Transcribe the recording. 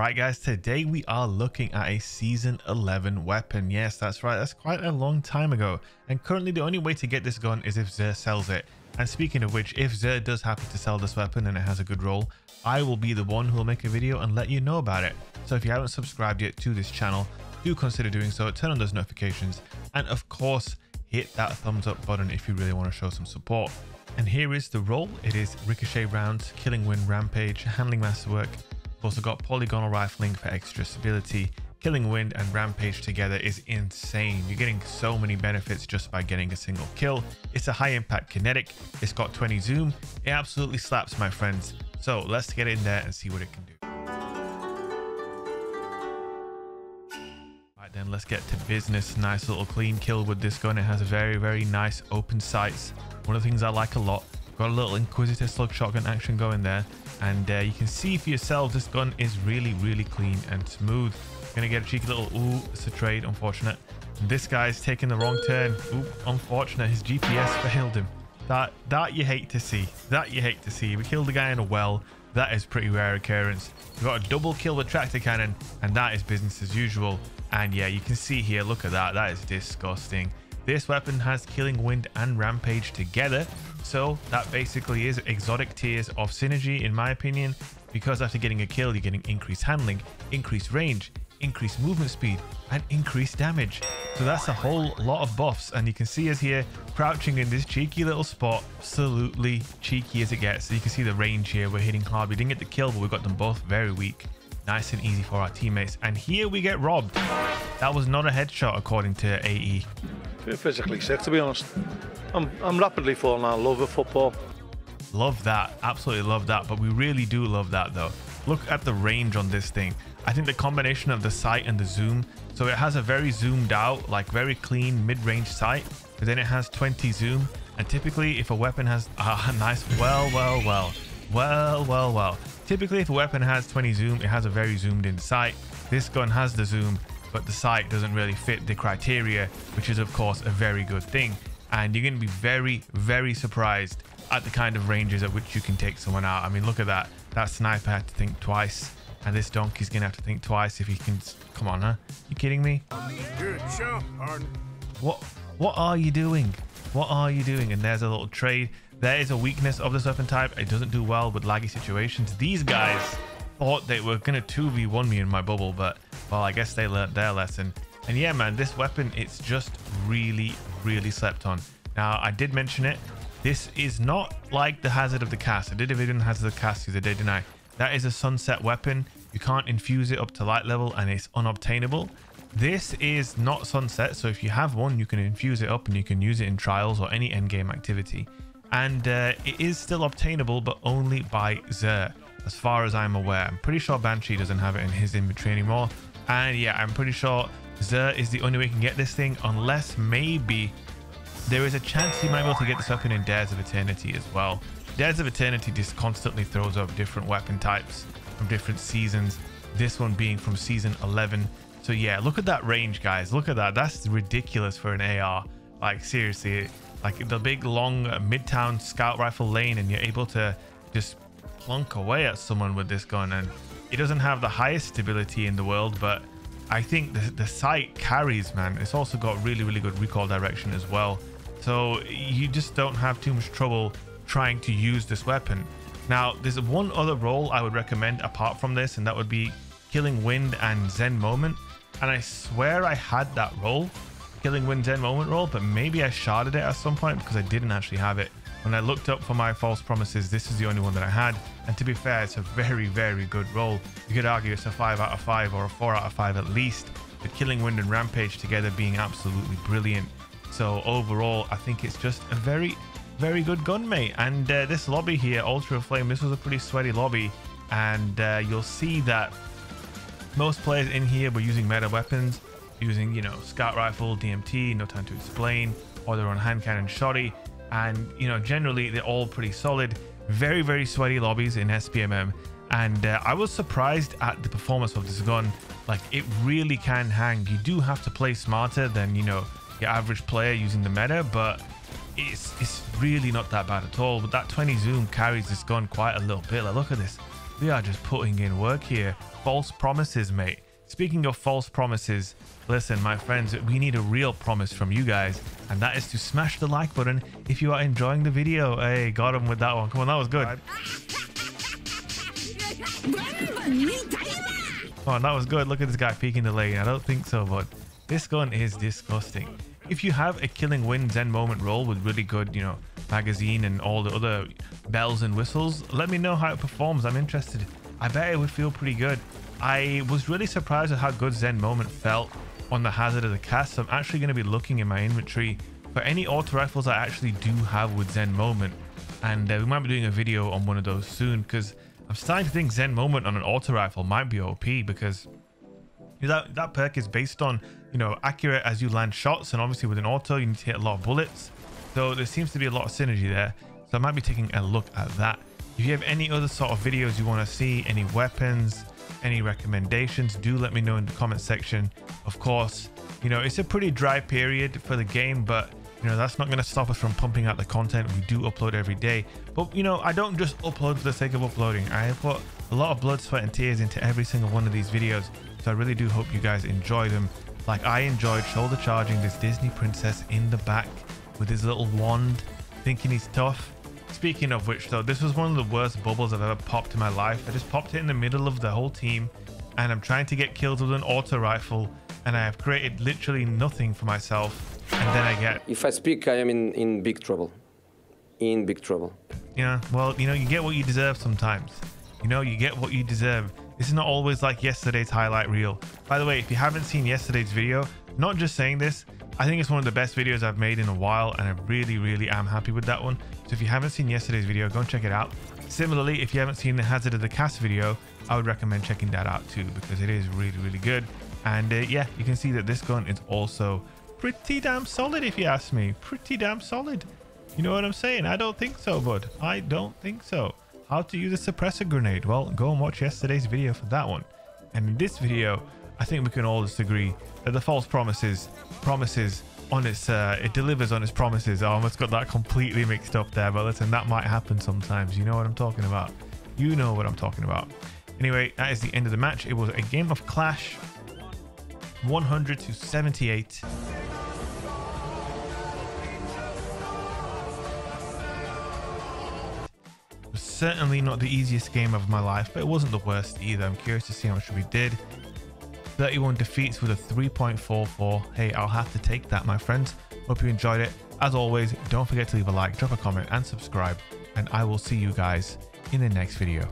Alright guys, today we are looking at a season 11 weapon. Yes, that's right, that's quite a long time ago. And currently the only way to get this gun is if Xur sells it. And speaking of which, if Xur does happen to sell this weapon and it has a good roll, I will be the one who will make a video and let you know about it. So if you haven't subscribed yet to this channel, do consider doing so, turn on those notifications, and of course, hit that thumbs up button if you really want to show some support. And here is the roll. It is Ricochet Rounds, Killing Wind Rampage, Handling Masterwork, also got polygonal rifling for extra stability. Killing Wind and Rampage together is insane. You're getting so many benefits just by getting a single kill. It's a high impact kinetic. It's got 20 zoom. It absolutely slaps, my friends. So let's get in there and see what it can do. Right then, let's get to business. Nice little clean kill with this gun. It has very, very nice open sights. One of the things I like a lot. Got a little Inquisitor slug shotgun action going there. And uh, you can see for yourselves this gun is really really clean and smooth. Gonna get a cheeky little ooh it's a trade unfortunate. This guy's taking the wrong turn. Ooh unfortunate his gps failed him. That that you hate to see. That you hate to see. We killed the guy in a well. That is pretty rare occurrence. We got a double kill with tractor cannon and that is business as usual. And yeah you can see here look at that. That is disgusting. This weapon has killing wind and rampage together so that basically is exotic tiers of synergy in my opinion because after getting a kill you're getting increased handling, increased range, increased movement speed and increased damage. So that's a whole lot of buffs and you can see us here crouching in this cheeky little spot, absolutely cheeky as it gets. So you can see the range here, we're hitting hard. We didn't get the kill but we got them both very weak. Nice and easy for our teammates. And here we get robbed. That was not a headshot according to AE. Physically sick to be honest. I'm, I'm rapidly falling out of love with football. Love that. Absolutely love that. But we really do love that though. Look at the range on this thing. I think the combination of the sight and the zoom. So it has a very zoomed out, like very clean mid-range sight. But then it has 20 zoom. And typically if a weapon has a ah, nice, well, well, well, well, well, well. Typically if a weapon has 20 zoom, it has a very zoomed in sight. This gun has the zoom, but the sight doesn't really fit the criteria, which is of course a very good thing and you're going to be very, very surprised at the kind of ranges at which you can take someone out. I mean, look at that. That sniper had to think twice, and this donkey's going to have to think twice if he can... Come on, huh? You kidding me? Good. What, what are you doing? What are you doing? And there's a little trade. There is a weakness of this weapon type. It doesn't do well with laggy situations. These guys thought they were going to 2v1 me in my bubble, but, well, I guess they learned their lesson. And yeah, man, this weapon, it's just really, really slept on. Now, I did mention it. This is not like the Hazard of the Cast. I did a video on Hazard of the Cast the other day, didn't I? That is a sunset weapon. You can't infuse it up to light level and it's unobtainable. This is not sunset, so if you have one, you can infuse it up and you can use it in trials or any endgame activity. And uh, it is still obtainable, but only by Xur, as far as I'm aware. I'm pretty sure Banshee doesn't have it in his inventory anymore. And yeah, I'm pretty sure Xur is the only way you can get this thing, unless maybe there is a chance you might be able to get this weapon in Dares of Eternity as well. Dares of Eternity just constantly throws up different weapon types from different seasons. This one being from season 11. So yeah, look at that range, guys. Look at that. That's ridiculous for an AR. Like seriously, like the big long uh, midtown scout rifle lane and you're able to just plunk away at someone with this gun and it doesn't have the highest stability in the world, but I think the, the sight carries, man. It's also got really, really good recoil direction as well. So you just don't have too much trouble trying to use this weapon. Now, there's one other role I would recommend apart from this, and that would be Killing Wind and Zen Moment. And I swear I had that role, Killing Wind Zen Moment role, but maybe I sharded it at some point because I didn't actually have it. When I looked up for my false promises, this is the only one that I had. And to be fair, it's a very, very good roll. You could argue it's a 5 out of 5 or a 4 out of 5 at least. The Killing Wind and Rampage together being absolutely brilliant. So overall, I think it's just a very, very good gun, mate. And uh, this lobby here, Ultra Flame, this was a pretty sweaty lobby. And uh, you'll see that most players in here were using meta weapons, using, you know, scout rifle, DMT, no time to explain, or their own hand cannon shotty and you know generally they're all pretty solid. Very very sweaty lobbies in SBMM and uh, I was surprised at the performance of this gun. Like it really can hang. You do have to play smarter than you know your average player using the meta but it's it's really not that bad at all. But that 20 zoom carries this gun quite a little bit. Like look at this We are just putting in work here. False promises, mate. Speaking of false promises, listen, my friends, we need a real promise from you guys, and that is to smash the like button if you are enjoying the video. Hey, got him with that one. Come on, that was good. Oh, that was good. Look at this guy peeking the lane. I don't think so, but this gun is disgusting. If you have a killing wind Zen moment roll with really good, you know, magazine and all the other bells and whistles, let me know how it performs. I'm interested. I bet it would feel pretty good. I was really surprised at how good Zen Moment felt on the Hazard of the Cast. So I'm actually going to be looking in my inventory for any auto rifles I actually do have with Zen Moment. And uh, we might be doing a video on one of those soon because I'm starting to think Zen Moment on an auto rifle might be OP because that, that perk is based on, you know, accurate as you land shots. And obviously with an auto, you need to hit a lot of bullets. So there seems to be a lot of synergy there. So I might be taking a look at that. If you have any other sort of videos you want to see, any weapons, any recommendations, do let me know in the comment section. Of course, you know, it's a pretty dry period for the game, but you know, that's not going to stop us from pumping out the content. We do upload every day. But, you know, I don't just upload for the sake of uploading. I put a lot of blood, sweat, and tears into every single one of these videos. So I really do hope you guys enjoy them. Like I enjoyed shoulder charging this Disney princess in the back with his little wand, thinking he's tough. Speaking of which, though, this was one of the worst bubbles I've ever popped in my life. I just popped it in the middle of the whole team, and I'm trying to get kills with an auto rifle, and I have created literally nothing for myself. And then I get. If I speak, I am in, in big trouble. In big trouble. Yeah, well, you know, you get what you deserve sometimes. You know, you get what you deserve. This is not always like yesterday's highlight reel. By the way, if you haven't seen yesterday's video, not just saying this, I think it's one of the best videos I've made in a while and I really, really am happy with that one. So if you haven't seen yesterday's video, go and check it out. Similarly, if you haven't seen the Hazard of the Cast video, I would recommend checking that out too because it is really, really good. And uh, yeah, you can see that this gun is also pretty damn solid if you ask me. Pretty damn solid. You know what I'm saying? I don't think so, bud. I don't think so. How to use a suppressor grenade? Well, go and watch yesterday's video for that one. And in this video, I think we can all just agree that the false promises promises on its uh, it delivers on its promises. I almost got that completely mixed up there, but listen, that might happen sometimes. You know what I'm talking about. You know what I'm talking about. Anyway, that is the end of the match. It was a game of Clash, 100 to 78. Certainly not the easiest game of my life, but it wasn't the worst either. I'm curious to see how much we did. 31 defeats with a 3.44. Hey, I'll have to take that, my friends. Hope you enjoyed it. As always, don't forget to leave a like, drop a comment, and subscribe. And I will see you guys in the next video.